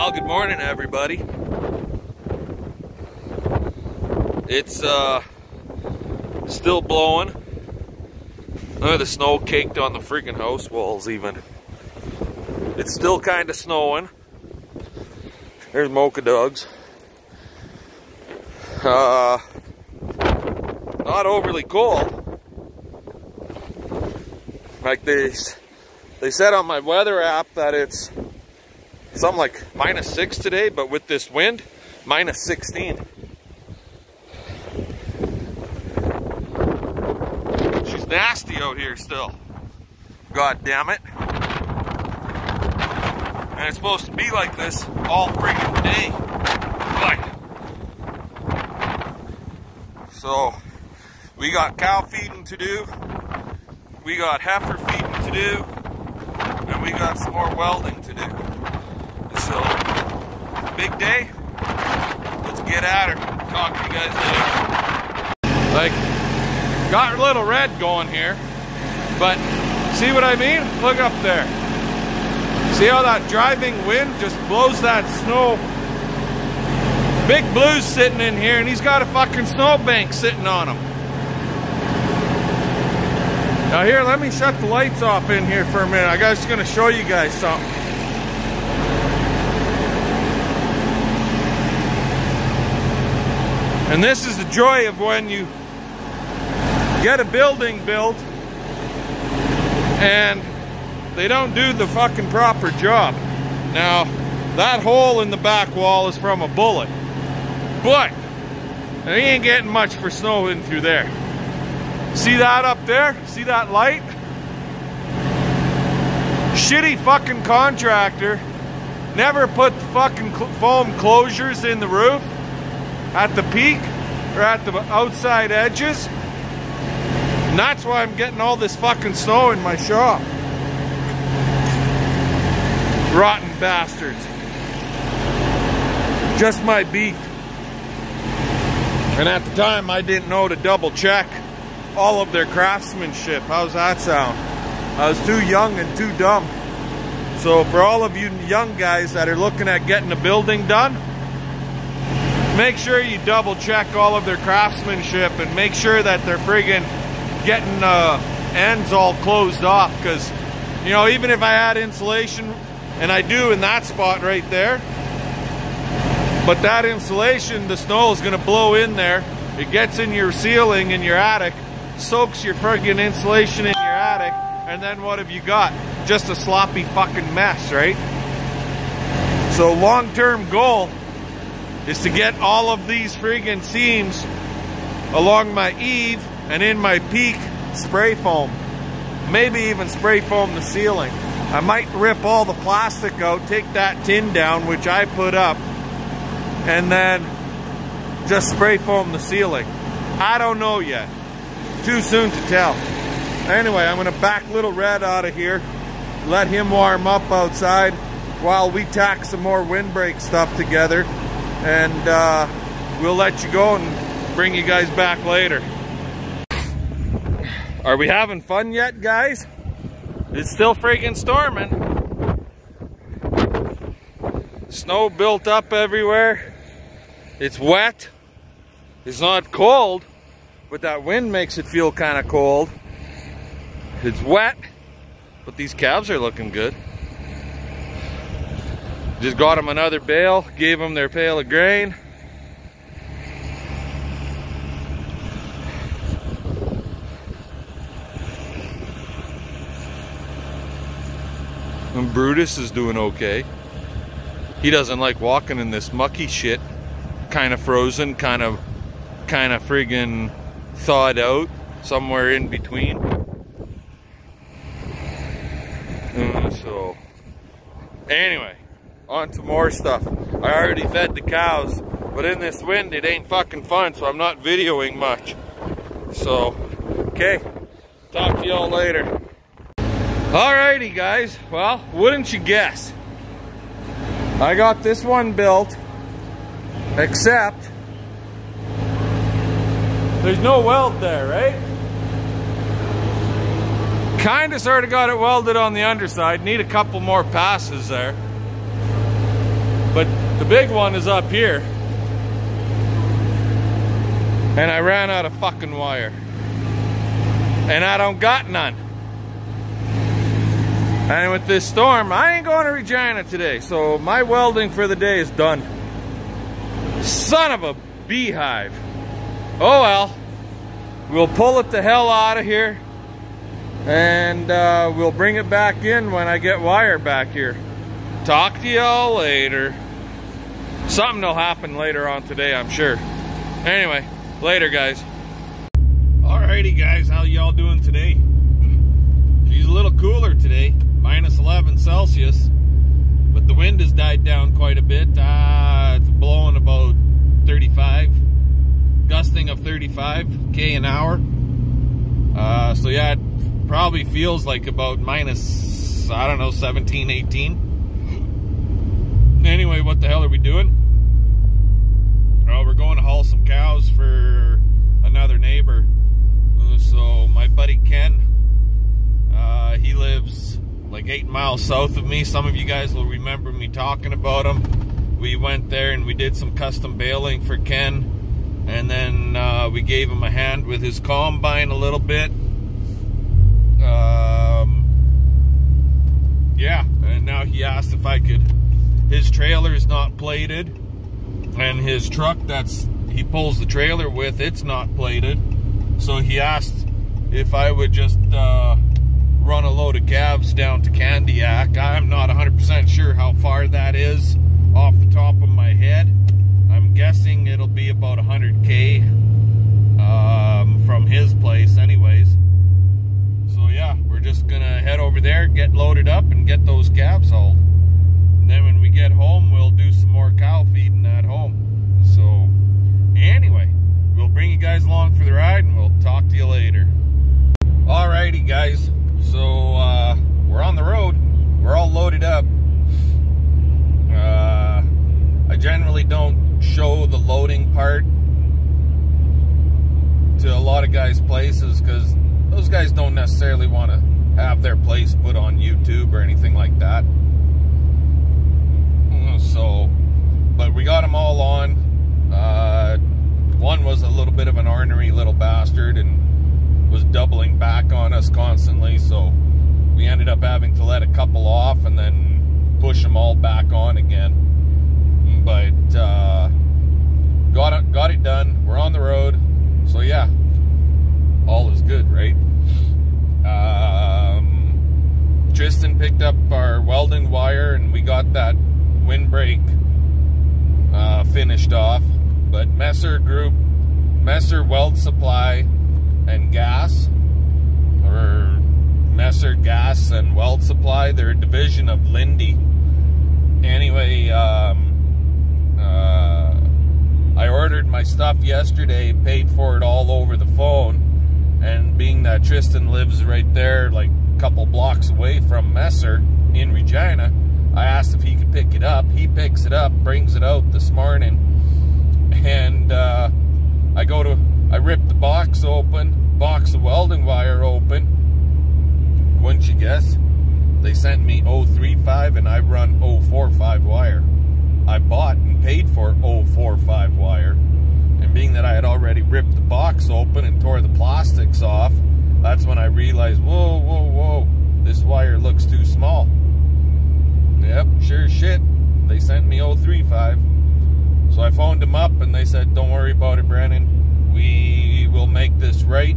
Well, good morning, everybody. It's uh, still blowing. Look at the snow caked on the freaking house walls, even. It's still kind of snowing. There's Mocha Dogs. Uh, not overly cold. Like they, they said on my weather app that it's something like minus six today, but with this wind, minus 16. She's nasty out here still. God damn it. And it's supposed to be like this all freaking day. So, we got cow feeding to do. We got heifer feeding to do. And we got some more welding to do. Big day. Let's get at her. Talk to you guys later. Like, got a little red going here. But, see what I mean? Look up there. See how that driving wind just blows that snow? Big Blue's sitting in here and he's got a fucking snowbank sitting on him. Now here, let me shut the lights off in here for a minute. I just gonna show you guys something. And this is the joy of when you get a building built and they don't do the fucking proper job. Now, that hole in the back wall is from a bullet. But, they ain't getting much for snow in through there. See that up there? See that light? Shitty fucking contractor never put fucking foam closures in the roof at the peak or at the outside edges. And that's why I'm getting all this fucking snow in my shop. Rotten bastards. Just my beef. And at the time, I didn't know to double check all of their craftsmanship. How's that sound? I was too young and too dumb. So for all of you young guys that are looking at getting a building done, make sure you double check all of their craftsmanship and make sure that they're friggin' getting uh, ends all closed off because, you know, even if I add insulation, and I do in that spot right there, but that insulation, the snow is going to blow in there. It gets in your ceiling in your attic, soaks your friggin' insulation in your attic, and then what have you got? Just a sloppy fucking mess, right? So long-term goal is to get all of these friggin' seams along my eave and in my peak spray foam. Maybe even spray foam the ceiling. I might rip all the plastic out, take that tin down, which I put up, and then just spray foam the ceiling. I don't know yet. Too soon to tell. Anyway, I'm gonna back Little Red out of here, let him warm up outside while we tack some more windbreak stuff together, and uh, we'll let you go and bring you guys back later. Are we having fun yet, guys? It's still freaking storming. Snow built up everywhere. It's wet. It's not cold, but that wind makes it feel kind of cold. It's wet, but these calves are looking good. Just got them another bale, gave them their pail of grain. And Brutus is doing okay. He doesn't like walking in this mucky shit. Kind of frozen, kind of, kind of friggin' thawed out, somewhere in between. Uh, so, anyway, on to more stuff. I already fed the cows, but in this wind, it ain't fucking fun, so I'm not videoing much. So, okay, talk to y'all later. Alrighty guys, well, wouldn't you guess? I got this one built, except there's no weld there, right? Kinda sorta got it welded on the underside, need a couple more passes there. The big one is up here. And I ran out of fucking wire. And I don't got none. And with this storm, I ain't going to Regina today. So my welding for the day is done. Son of a beehive. Oh well. We'll pull it the hell out of here. And uh, we'll bring it back in when I get wire back here. Talk to y'all later. Something will happen later on today, I'm sure. Anyway, later, guys. Alrighty, guys, how y'all doing today? She's a little cooler today, minus 11 Celsius, but the wind has died down quite a bit. Uh, it's blowing about 35, gusting of 35 k an hour. Uh, so yeah, it probably feels like about minus, I don't know, 17, 18. Anyway, what the hell are we doing? Well, we're going to haul some cows for another neighbor. Uh, so my buddy Ken, uh, he lives like eight miles south of me. Some of you guys will remember me talking about him. We went there and we did some custom baling for Ken. And then uh, we gave him a hand with his combine a little bit. Um, yeah, and now he asked if I could his trailer is not plated and his truck that's he pulls the trailer with it's not plated. So he asked if I would just uh, run a load of calves down to Candiac. I'm not 100% sure how far that is off the top of my head. I'm guessing it'll be about 100k um, from his place anyways. So yeah we're just gonna head over there get loaded up and get those calves hauled. Then when we get home, we'll do some more cow feeding at home. So, anyway, we'll bring you guys along for the ride and we'll talk to you later. Alrighty, guys. So, uh, we're on the road. We're all loaded up. Uh, I generally don't show the loading part to a lot of guys' places because those guys don't necessarily want to have their place put on YouTube or anything like that. So, but we got them all on. Uh, one was a little bit of an ornery little bastard and was doubling back on us constantly. So we ended up having to let a couple off and then push them all back on again. But uh, got it, got it done. We're on the road. So yeah, all is good, right? Um, Tristan picked up our welding wire and we got that windbreak uh, finished off. But Messer Group, Messer Weld Supply and Gas, or Messer Gas and Weld Supply, they're a division of Linde. Anyway, um, uh, I ordered my stuff yesterday, paid for it all over the phone, and being that Tristan lives right there, like a couple blocks away from Messer in Regina, I asked if he could pick it up. He picks it up, brings it out this morning, and uh, I go to, I rip the box open, box of welding wire open. Wouldn't you guess? They sent me 035 and I run 045 wire. I bought and paid for 045 wire. And being that I had already ripped the box open and tore the plastics off, that's when I realized, whoa, whoa, whoa, this wire looks too small. Yep, sure shit. They sent me 035. So I phoned them up and they said, don't worry about it, Brandon. We will make this right.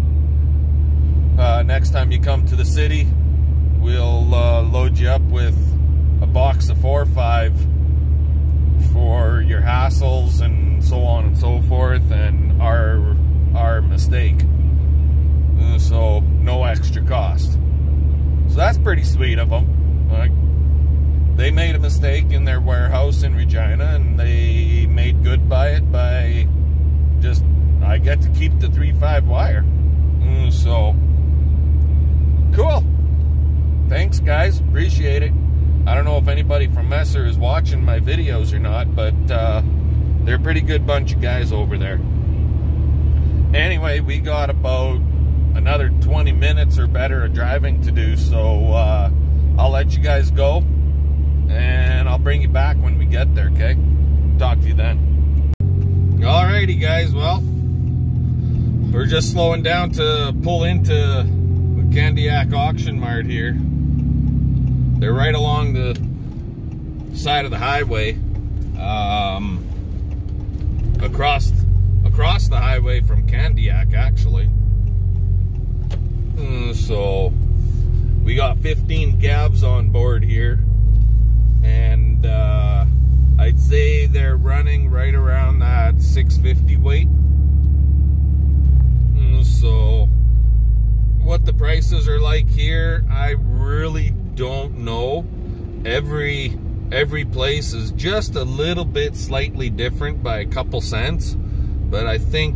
Uh, next time you come to the city, we'll uh, load you up with a box of 4 or 5 for your hassles and so on and so forth and our our mistake. Uh, so no extra cost. So that's pretty sweet of them. Like, they made a mistake in their warehouse in Regina and they made good by it by just I get to keep the 3-5 wire. Mm, so cool. Thanks guys, appreciate it. I don't know if anybody from Messer is watching my videos or not, but uh, they're a pretty good bunch of guys over there. Anyway, we got about another 20 minutes or better of driving to do, so uh, I'll let you guys go and I'll bring you back when we get there, okay? Talk to you then. Alrighty, guys, well, we're just slowing down to pull into the Candiac Auction Mart here. They're right along the side of the highway, um, across across the highway from Candiac, actually. Mm, so we got 15 calves on board here, and uh, I'd say they're running right around that 650 weight. Mm, so what the prices are like here, I really don't know. Every every place is just a little bit slightly different by a couple cents, but I think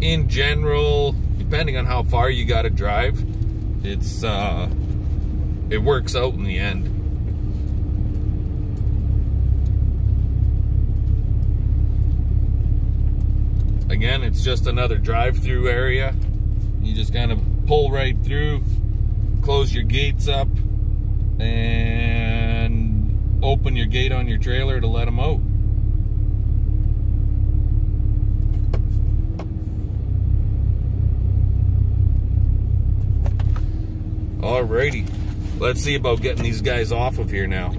in general, depending on how far you got to drive, it's uh, it works out in the end. Again, it's just another drive-through area. You just kind of pull right through, close your gates up, and open your gate on your trailer to let them out. Alrighty, let's see about getting these guys off of here now.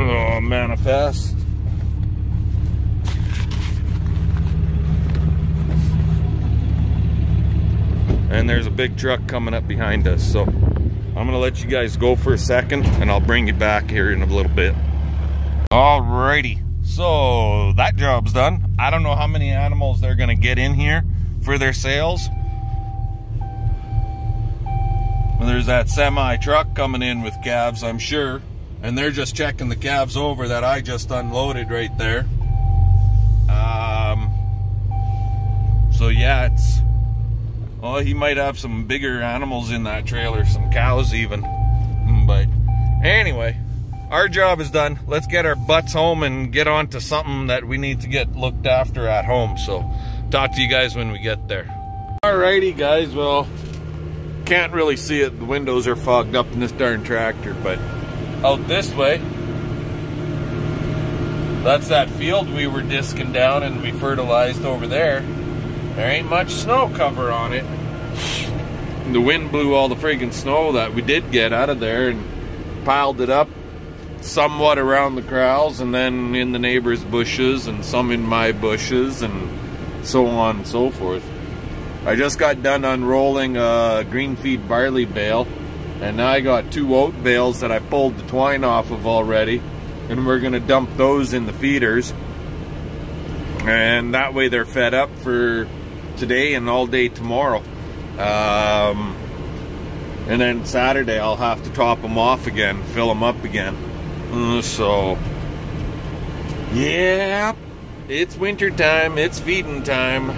Oh, manifest. And there's a big truck coming up behind us, so I'm gonna let you guys go for a second and I'll bring you back here in a little bit. Alrighty, so that job's done. I don't know how many animals they're gonna get in here for their sales. There's that semi truck coming in with calves, I'm sure. And they're just checking the calves over that I just unloaded right there. Um, so yeah, it's, well, he might have some bigger animals in that trailer, some cows even. But anyway, our job is done. Let's get our butts home and get on to something that we need to get looked after at home. So talk to you guys when we get there. Alrighty guys, well, can't really see it. The windows are fogged up in this darn tractor, but out this way, that's that field we were disking down and we fertilized over there. There ain't much snow cover on it. The wind blew all the friggin' snow that we did get out of there and piled it up somewhat around the corrals and then in the neighbor's bushes and some in my bushes and so on and so forth. I just got done unrolling a green feed barley bale and now I got two oat bales that I pulled the twine off of already. And we're gonna dump those in the feeders. And that way they're fed up for today and all day tomorrow. Um, and then Saturday I'll have to top them off again fill them up again. Uh, so yeah it's winter time it's feeding time.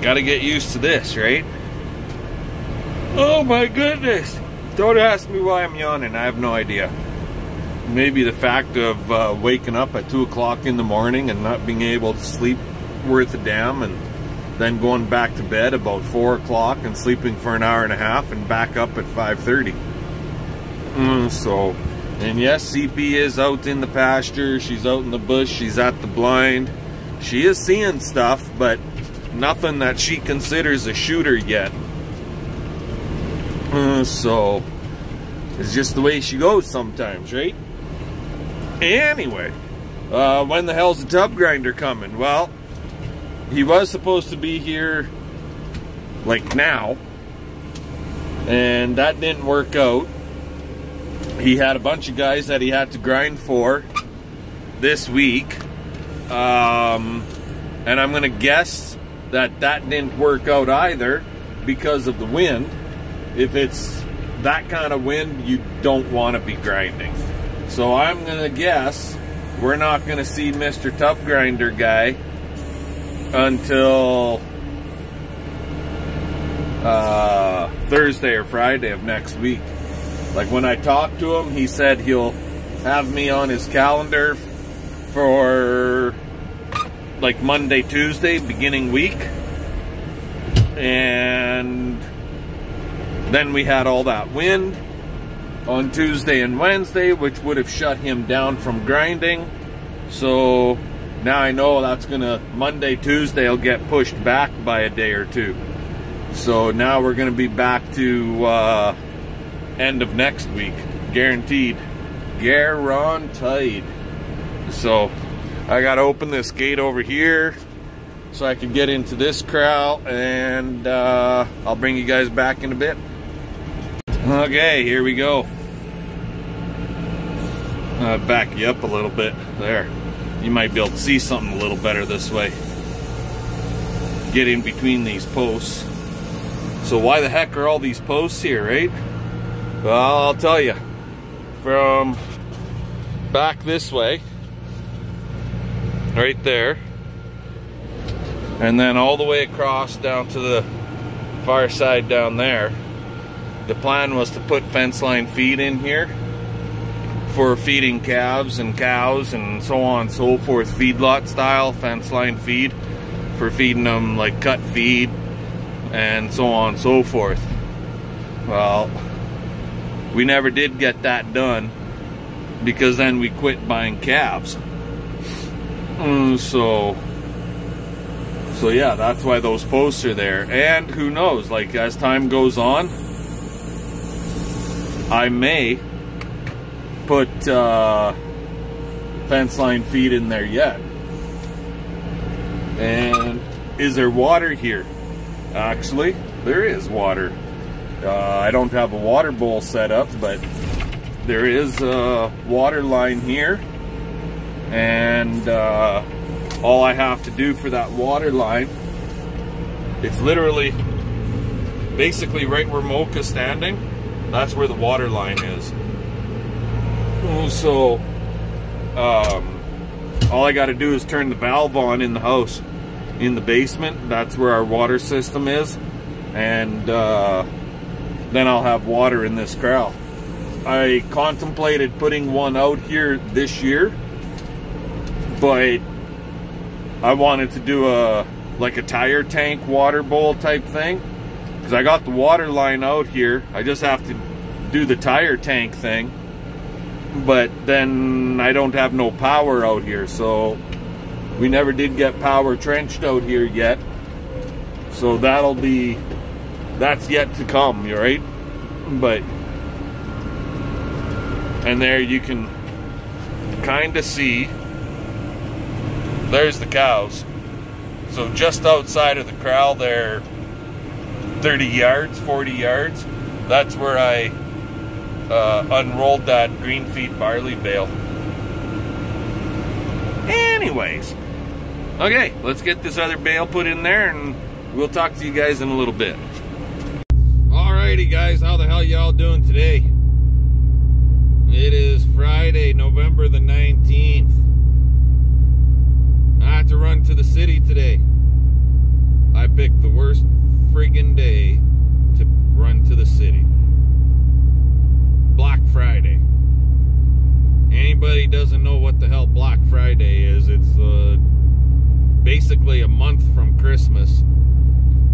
Gotta get used to this right? Oh my goodness don't ask me why I'm yawning. I have no idea. Maybe the fact of uh, waking up at 2 o'clock in the morning and not being able to sleep worth a damn and then going back to bed about 4 o'clock and sleeping for an hour and a half and back up at 5.30. Mm, so, and yes, CP is out in the pasture. She's out in the bush. She's at the blind. She is seeing stuff, but nothing that she considers a shooter yet. Uh, so, it's just the way she goes sometimes, right? Anyway, uh, when the hell's the tub grinder coming? Well, he was supposed to be here like now, and that didn't work out. He had a bunch of guys that he had to grind for this week, um, and I'm gonna guess that that didn't work out either because of the wind if it's that kind of wind, you don't want to be grinding. So I'm going to guess we're not going to see Mr. Tub Grinder guy until uh, Thursday or Friday of next week. Like when I talked to him, he said he'll have me on his calendar for like Monday, Tuesday, beginning week. And then we had all that wind on Tuesday and Wednesday, which would have shut him down from grinding. So now I know that's gonna Monday, Tuesday will get pushed back by a day or two. So now we're gonna be back to uh, end of next week, guaranteed, guaranteed. So I gotta open this gate over here so I can get into this crowd, and uh, I'll bring you guys back in a bit. Okay, here we go. Uh, back you up a little bit there you might be able to see something a little better this way. Get in between these posts. So why the heck are all these posts here, right? Well, I'll tell you. From back this way, right there, and then all the way across down to the far side down there, the plan was to put fence line feed in here for feeding calves and cows and so on and so forth, feedlot style fence line feed for feeding them like cut feed and so on and so forth. Well, we never did get that done because then we quit buying calves. Mm, so, so yeah, that's why those posts are there. And who knows, like as time goes on, I may put uh, fence line feed in there yet. And is there water here? Actually, there is water. Uh, I don't have a water bowl set up, but there is a water line here. And uh, all I have to do for that water line, it's literally basically right where Mocha's standing. That's where the water line is. So, um, all I got to do is turn the valve on in the house, in the basement. That's where our water system is. And uh, then I'll have water in this corral. I contemplated putting one out here this year, but I wanted to do a like a tire tank water bowl type thing because I got the water line out here. I just have to do the tire tank thing but then I don't have no power out here, so we never did get power trenched out here yet. So that'll be, that's yet to come, you right? But, and there you can kind of see, there's the cows. So just outside of the corral there, 30 yards, 40 yards, that's where I uh, unrolled that green feed barley bale. Anyways, okay, let's get this other bale put in there and we'll talk to you guys in a little bit. Alrighty guys, how the hell y'all doing today? It is Friday, November the 19th. I have to run to the city today. I picked the worst friggin' day to run to the city. Black Friday. Anybody doesn't know what the hell Black Friday is, it's uh, basically a month from Christmas.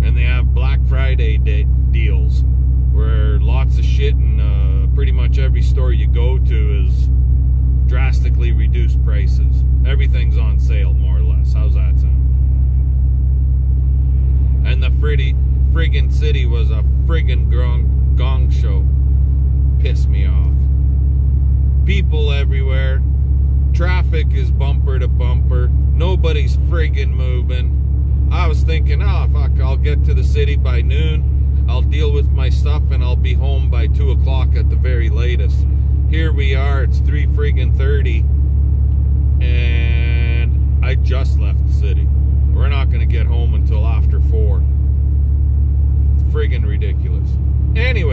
And they have Black Friday de deals where lots of shit in uh, pretty much every store you go to is drastically reduced prices. Everything's on sale, more or less. How's that sound? And the fritty, friggin' city was a friggin' gong, gong show piss me off. People everywhere. Traffic is bumper to bumper. Nobody's friggin' moving. I was thinking, oh, fuck, I'll get to the city by noon. I'll deal with my stuff and I'll be home by 2 o'clock at the very latest. Here we are, it's 3 friggin' 30. And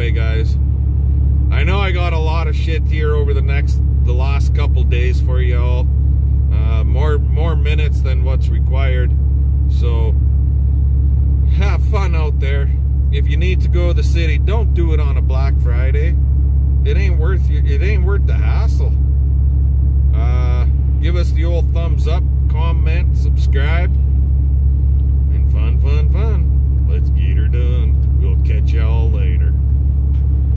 Anyway, guys. I know I got a lot of shit here over the next, the last couple days for y'all. Uh, more, more minutes than what's required. So, have fun out there. If you need to go to the city, don't do it on a Black Friday. It ain't worth. It ain't worth the hassle. Uh, give us the old thumbs up. comment, subscribe, and fun, fun, fun. Let's get her done. We'll catch y'all later.